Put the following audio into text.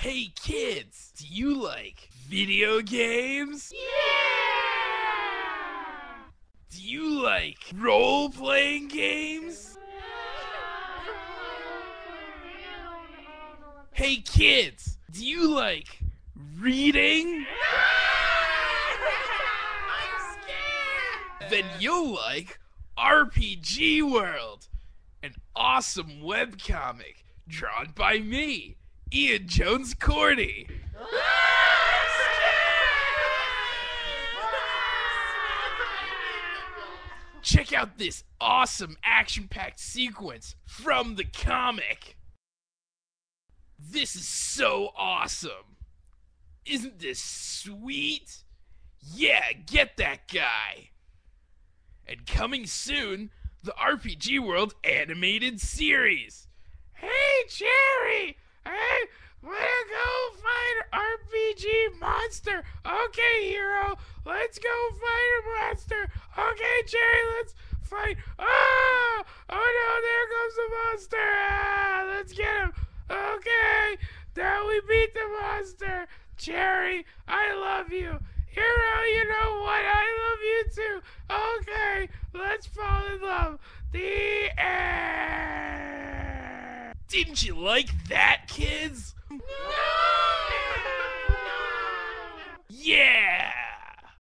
Hey kids, do you like video games? Yeah! Do you like role playing games? Hey kids, do you like reading? Then you'll like RPG World, an awesome webcomic drawn by me, Ian Jones Quartey. Check out this awesome action packed sequence from the comic. This is so awesome. Isn't this sweet? Yeah, get that guy. And coming soon, the RPG World animated series. Hey, Cherry! Hey, wanna go find RPG monster? Okay, hero, let's go find a monster. Okay, Cherry, let's fight. Ah! Oh no, there comes the monster! Ah, let's get him. Okay, now we beat the monster. Cherry, I love you. Hero, you know what? I love you too. Okay, let's fall in love. The end. Didn't you like that, kids? No! Yeah!